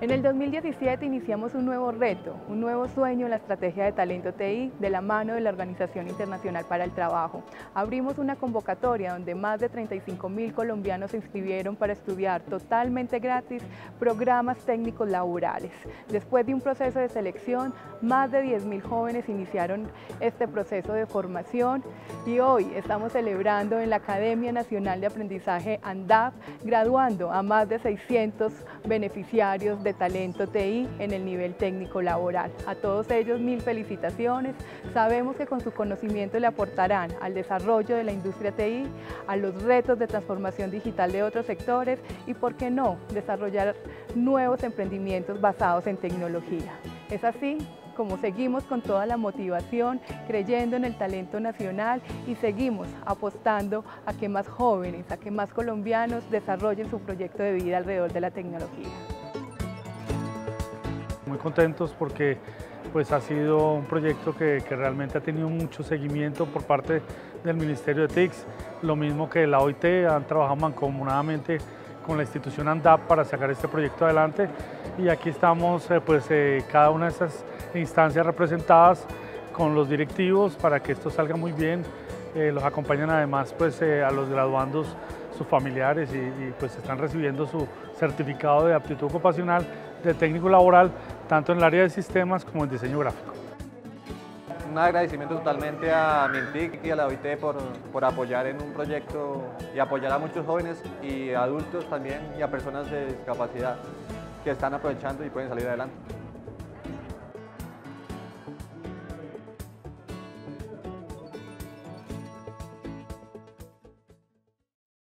En el 2017 iniciamos un nuevo reto, un nuevo sueño en la estrategia de talento TI de la mano de la Organización Internacional para el Trabajo. Abrimos una convocatoria donde más de 35 mil colombianos se inscribieron para estudiar totalmente gratis programas técnicos laborales. Después de un proceso de selección, más de 10 mil jóvenes iniciaron este proceso de formación y hoy estamos celebrando en la Academia Nacional de Aprendizaje ANDAP, graduando a más de 600 beneficiarios de talento TI en el nivel técnico laboral. A todos ellos mil felicitaciones. Sabemos que con su conocimiento le aportarán al desarrollo de la industria TI, a los retos de transformación digital de otros sectores y, por qué no, desarrollar nuevos emprendimientos basados en tecnología. Es así como seguimos con toda la motivación, creyendo en el talento nacional y seguimos apostando a que más jóvenes, a que más colombianos desarrollen su proyecto de vida alrededor de la tecnología. Muy contentos porque pues ha sido un proyecto que, realmente ha tenido mucho seguimiento por parte del Ministerio de TICS, lo mismo que la OIT, han trabajado mancomunadamente con la institución ANDAP para sacar este proyecto adelante. Y aquí estamos eh, pues eh, cada una de estas instancias representadas con los directivos para que esto salga muy bien, eh, los acompañan además pues a los graduandos sus familiares y, y pues están recibiendo su certificado de aptitud ocupacional de técnico laboral tanto en el área de sistemas como en diseño gráfico. Un agradecimiento totalmente a Mintic y a la OIT por, por apoyar en un proyecto y apoyar a muchos jóvenes y adultos también y a personas de discapacidad que están aprovechando y pueden salir adelante.